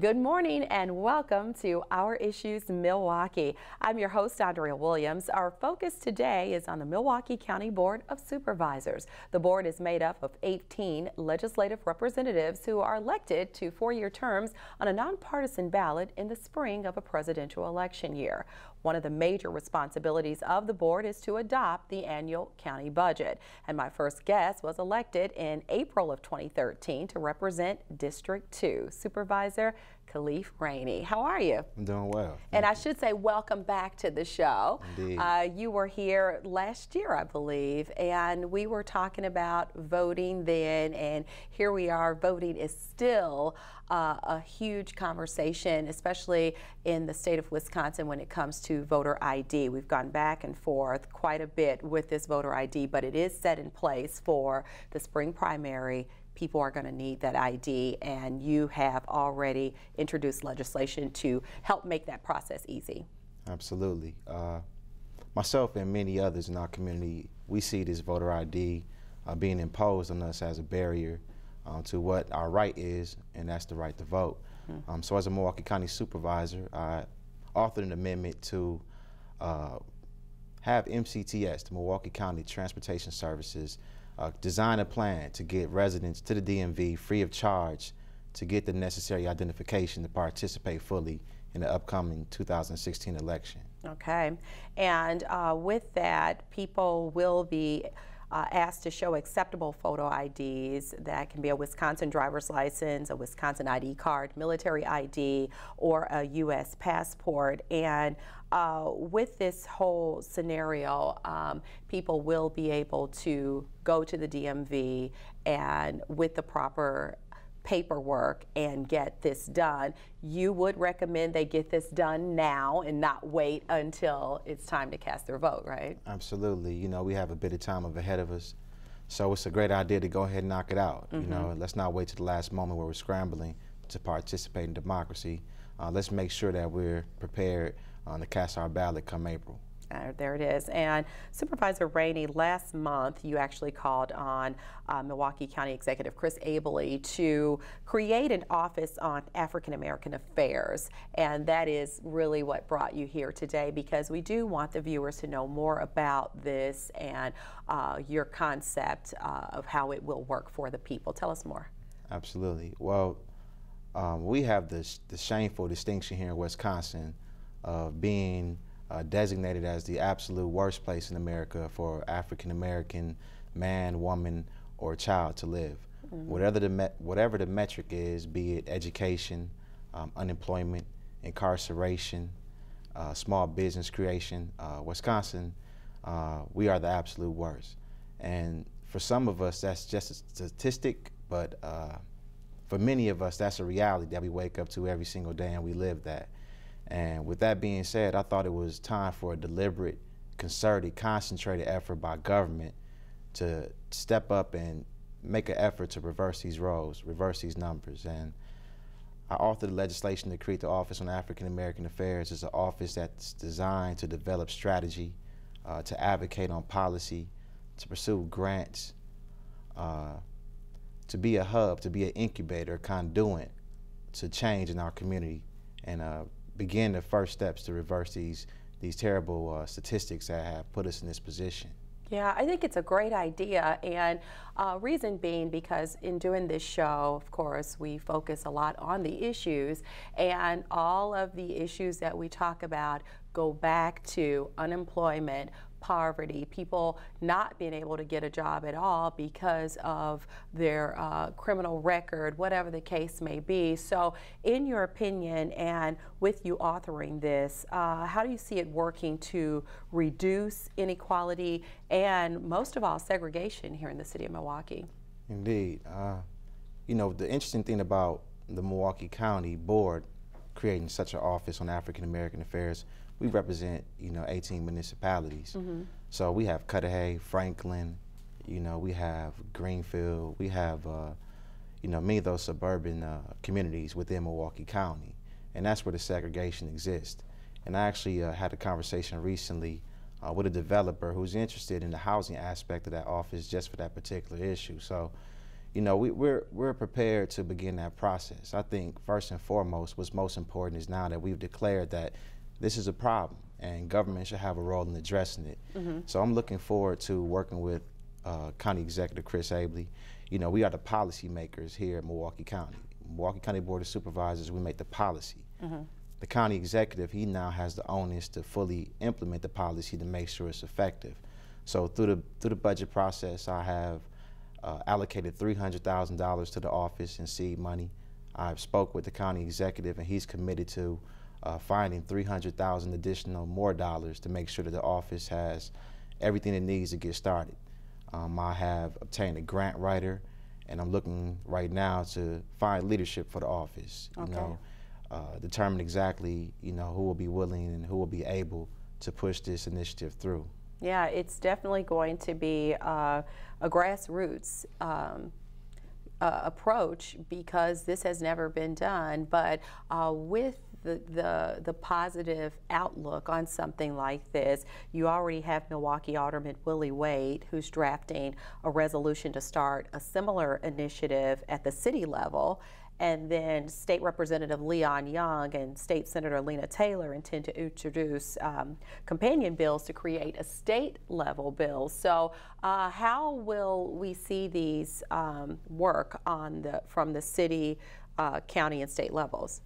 Good morning and welcome to Our Issues Milwaukee. I'm your host, Andrea Williams. Our focus today is on the Milwaukee County Board of Supervisors. The board is made up of 18 legislative representatives who are elected to four-year terms on a nonpartisan ballot in the spring of a presidential election year. One of the major responsibilities of the board is to adopt the annual county budget. And my first guest was elected in April of 2013 to represent District 2. Supervisor Khalif Rainey. How are you? I'm doing well. and I should say welcome back to the show. Indeed. Uh, you were here last year, I believe, and we were talking about voting then, and here we are. Voting is still uh, a huge conversation, especially in the state of Wisconsin when it comes to voter ID. We've gone back and forth quite a bit with this voter ID, but it is set in place for the spring primary people are going to need that ID, and you have already introduced legislation to help make that process easy. Absolutely. Uh, myself and many others in our community, we see this voter ID uh, being imposed on us as a barrier um, to what our right is, and that's the right to vote. Mm-hmm. Um, so, as a Milwaukee County supervisor, I authored an amendment to uh, have MCTS, the Milwaukee County Transportation Services, uh, design a plan to get residents to the DMV free of charge to get the necessary identification to participate fully in the upcoming 2016 election. Okay, and uh, with that, people will be uh, asked to show acceptable photo IDs. That can be a Wisconsin driver's license, a Wisconsin ID card, military ID, or a U.S. passport. And uh, with this whole scenario, um, people will be able to go to the DMV and with the proper paperwork and get this done. You would recommend they get this done now and not wait until it's time to cast their vote, right? Absolutely. You know, we have a bit of time ahead of us. So it's a great idea to go ahead and knock it out. Mm -hmm. You know, mm-hmm. let's not wait to the last moment where we're scrambling to participate in democracy. Uh, let's make sure that we're prepared uh, to cast our ballot come April. There it is. And Supervisor Rainey, last month you actually called on uh, Milwaukee County Executive Chris Abele to create an office on African American affairs. And that is really what brought you here today because we do want the viewers to know more about this and uh, your concept uh, of how it will work for the people. Tell us more. Absolutely. Well, um, we have this, the shameful distinction here in Wisconsin of being uh, designated as the absolute worst place in America for African American man, woman, or child to live. Mm -hmm. Whatever the whatever the metric is, be it education, um, unemployment, incarceration, uh, small business creation, uh, Wisconsin, uh, we are the absolute worst. And for some of us, that's just a statistic, but uh, for many of us, that's a reality that we wake up to every single day and we live that. And with that being said, I thought it was time for a deliberate, concerted, concentrated effort by government to step up and make an effort to reverse these roles, reverse these numbers. And I authored legislation to create the Office on African American Affairs. It's an office that's designed to develop strategy, uh, to advocate on policy, to pursue grants, uh, to be a hub, to be an incubator, conduit to change in our community. And uh, begin the first steps to reverse these these terrible uh, statistics that have put us in this position. Yeah, I think it's a great idea, and uh, reason being because in doing this show, of course, we focus a lot on the issues, and all of the issues that we talk about go back to unemployment, poverty, people not being able to get a job at all because of their uh, criminal record, whatever the case may be. So, in your opinion, and with you authoring this, uh, how do you see it working to reduce inequality and, most of all, segregation here in the city of Milwaukee? Indeed. Uh, you know, the interesting thing about the Milwaukee County Board creating such an office on African American affairs we represent, you know, 18 municipalities. Mm -hmm. So we have Cudahy, Franklin, you know, we have Greenfield, we have, uh, you know, many of those suburban uh, communities within Milwaukee County. And that's where the segregation exists. And I actually uh, had a conversation recently uh, with a developer who's interested in the housing aspect of that office just for that particular issue. So, you know, we, we're, we're prepared to begin that process. I think first and foremost, what's most important is now that we've declared that this is a problem and government should have a role in addressing it. Mm-hmm. So I'm looking forward to working with uh, County Executive Chris Abele. You know, we are the policymakers here in Milwaukee County. Milwaukee County Board of Supervisors, we make the policy. Mm-hmm. The county executive, he now has the onus to fully implement the policy to make sure it's effective. So through the through the budget process, I have uh, allocated $300,000 to the office in seed money. I've spoke with the county executive, and he's committed to uh, finding 300,000 additional more dollars to make sure that the office has everything it needs to get started. Um, I have obtained a grant writer, and I'm looking right now to find leadership for the office. Okay. You know, uh, determine exactly you know who will be willing and who will be able to push this initiative through. Yeah, it's definitely going to be uh, a grassroots um, uh, approach because this has never been done. But uh, with the, the, the positive outlook on something like this, you already have Milwaukee Alderman Willie Wade, who's drafting a resolution to start a similar initiative at the city level and then State Representative Leon Young and State Senator Lena Taylor intend to introduce um, companion bills to create a state level bill. So, uh, how will we see these um, work on the from the city, uh, county, and state levels?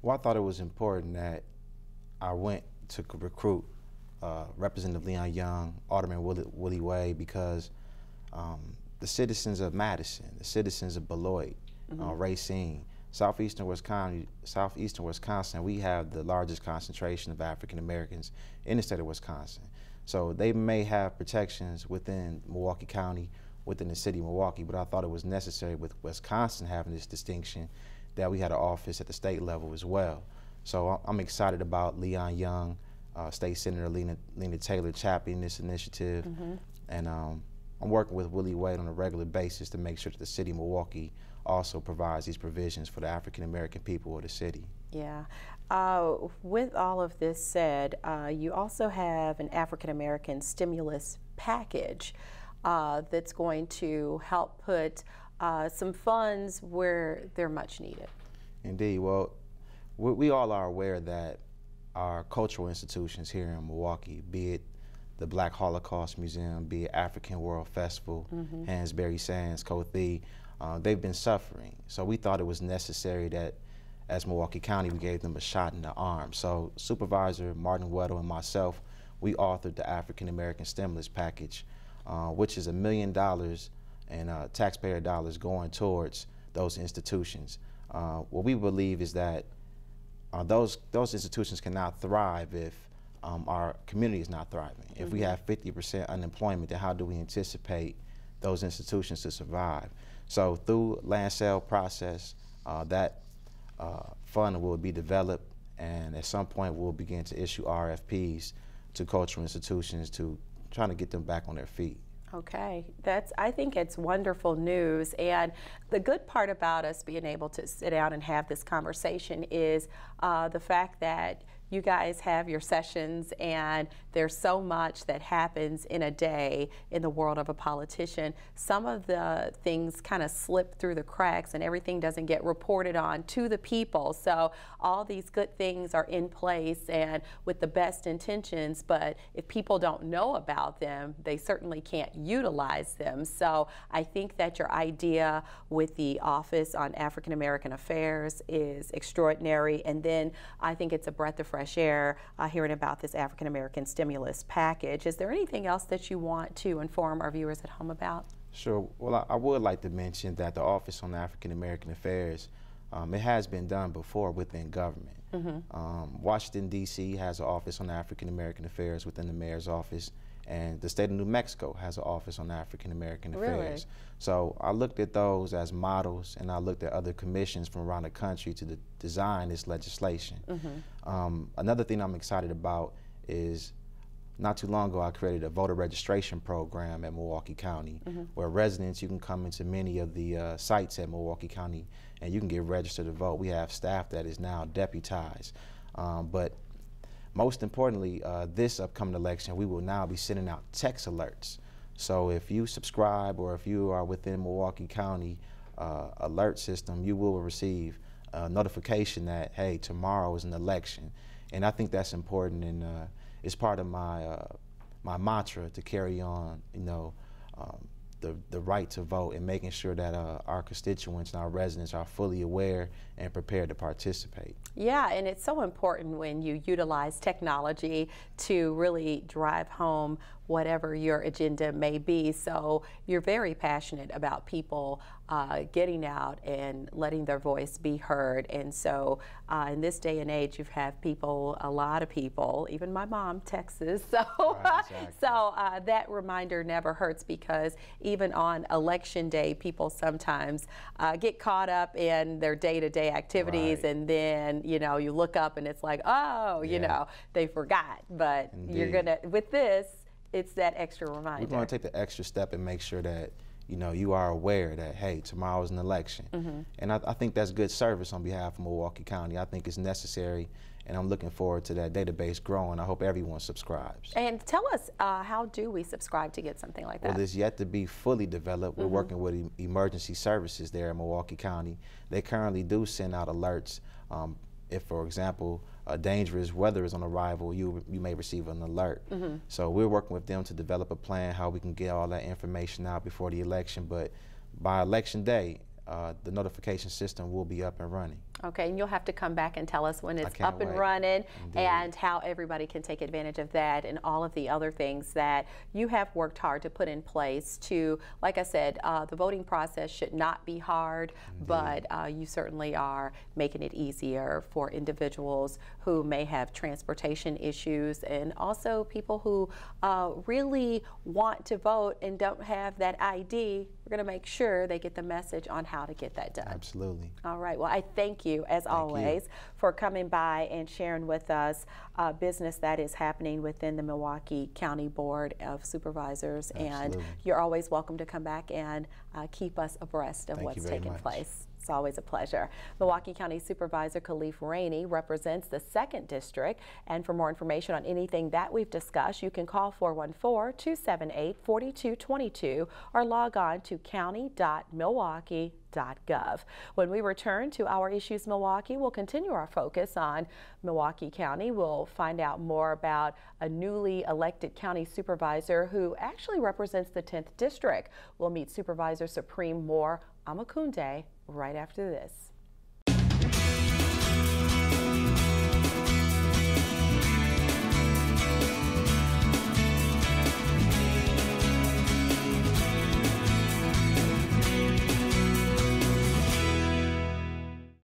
Well, I thought it was important that I went to recruit uh, Representative Leon Young, Alderman Willie, Willie Wade, because um, the citizens of Madison, the citizens of Beloit, mm-hmm. uh, Racine. Southeastern Wisconsin, southeastern Wisconsin, we have the largest concentration of African Americans in the state of Wisconsin. So they may have protections within Milwaukee County, within the city of Milwaukee, but I thought it was necessary with Wisconsin having this distinction that we had an office at the state level as well. So I'm excited about Leon Young, uh, State Senator Lena, Lena Taylor championing this initiative, mm-hmm. and um, I'm working with Willie Wade on a regular basis to make sure that the city of Milwaukee also provides these provisions for the African American people of the city. Yeah. Uh, with all of this said, uh, you also have an African American stimulus package uh, that's going to help put uh, some funds where they're much needed. Indeed. Well, we, we all are aware that our cultural institutions here in Milwaukee, be it the Black Holocaust Museum, be it African World Festival, mm-hmm. Hansberry Sands, Cothee, uh, they've been suffering. So we thought it was necessary that as Milwaukee County, we gave them a shot in the arm. So Supervisor Martin Weddle and myself, we authored the African American Stimulus Package, uh, which is a million dollars and uh, taxpayer dollars going towards those institutions. Uh, what we believe is that uh, those those institutions cannot thrive if um, our community is not thriving. If we mm-hmm. have 50% unemployment, then how do we anticipate those institutions to survive? So through land sale process, uh, that uh, fund will be developed, and at some point we'll begin to issue RFPs to cultural institutions to trying to get them back on their feet. Okay, that's I think it's wonderful news and the good part about us being able to sit down and have this conversation is uh, the fact that you guys have your sessions and there's so much that happens in a day in the world of a politician. Some of the things kind of slip through the cracks and everything doesn't get reported on to the people. So all these good things are in place and with the best intentions, but if people don't know about them, they certainly can't utilize them. So I think that your idea with the Office on African American Affairs is extraordinary. And then I think it's a breath of fresh air uh, hearing about this African American stimulus package. Is there anything else that you want to inform our viewers at home about? Sure. Well, I, I would like to mention that the Office on African American Affairs, um, it has been done before within government. Mm-hmm. Um, Washington, D.C. has an Office on African American Affairs within the mayor's office and the state of New Mexico has an office on African American Affairs. So I looked at those as models, and I looked at other commissions from around the country to de design this legislation. Mm-hmm. Um, another thing I'm excited about is not too long ago I created a voter registration program at Milwaukee County, mm-hmm. where residents you can come into many of the uh, sites at Milwaukee County and you can get registered to vote. We have staff that is now deputized, um, but most importantly, uh, this upcoming election, we will now be sending out text alerts. So if you subscribe or if you are within Milwaukee County uh, alert system, you will receive a notification that hey, tomorrow is an election, and I think that's important and uh, it's part of my uh, my mantra to carry on. You know. Um, the, the right to vote and making sure that uh, our constituents and our residents are fully aware and prepared to participate. Yeah, and it's so important when you utilize technology to really drive home whatever your agenda may be. So you're very passionate about people uh, getting out and letting their voice be heard. And so uh, in this day and age, you have people, a lot of people, even my mom, Texas. So, right, exactly. so uh, that reminder never hurts because even on election day, people sometimes uh, get caught up in their day-to-day activities, right. and then you know you look up and it's like, oh, yeah. you know, they forgot. But Indeed. you're gonna with this it's that extra reminder. We're going to take the extra step and make sure that you know you are aware that hey tomorrow's an election, mm-hmm. and I, I, think that's good service on behalf of Milwaukee County. I think it's necessary, and I'm looking forward to that database growing. I hope everyone subscribes. And tell us uh, how do we subscribe to get something like that? Well, it's yet to be fully developed. We're mm-hmm. working with e- emergency services there in Milwaukee County. They currently do send out alerts. Um, if, for example, a dangerous weather is on arrival, you you may receive an alert. Mm-hmm. So we're working with them to develop a plan how we can get all that information out before the election. But by election day, uh, the notification system will be up and running. Okay, and you'll have to come back and tell us when it's up and running Indeed. and how everybody can take advantage of that and all of the other things that you have worked hard to put in place to, like I said, uh, the voting process should not be hard, Indeed. but uh, you certainly are making it easier for individuals who may have transportation issues and also people who uh, really want to vote and don't have that ID. We're going to make sure they get the message on how to get that done. Absolutely. All right. Well, I thank you you, as Thank always, you. for coming by and sharing with us uh, business that is happening within the Milwaukee County Board of Supervisors. Absolutely. And you're always welcome to come back and uh, keep us abreast of Thank what's taking much. place. It's always a pleasure. Milwaukee County Supervisor Khalif Rainey represents the 2nd District. And for more information on anything that we've discussed, you can call 414-278-4222 or log on to When we return to Our Issues Milwaukee, we'll continue our focus on Milwaukee County. We'll find out more about a newly elected county supervisor who actually represents the 10th District. We'll meet Supervisor Supreme Moore Omokunde right after this.